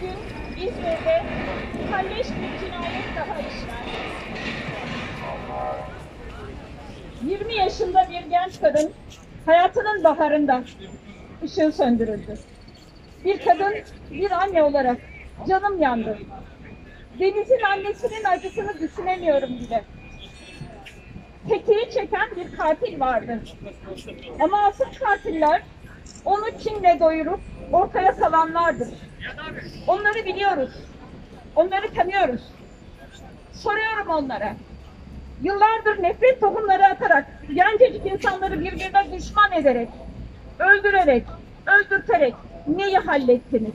Dün İzmir'de kalleş cinayet daha işlendi. 20 yaşında bir genç kadın hayatının baharında ışığı söndürüldü. Bir kadın, bir anne olarak canım yandı. Deniz'in annesinin acısını düşünemiyorum bile. Tetiği çeken bir katil vardı. Ama asıl katiller onu kinle doyurup ortaya salanlardır. Onları biliyoruz. Onları tanıyoruz. Soruyorum onlara. Yıllardır nefret tohumları atarak, gencecik insanları birbirine düşman ederek, öldürerek, öldürterek neyi hallettiniz?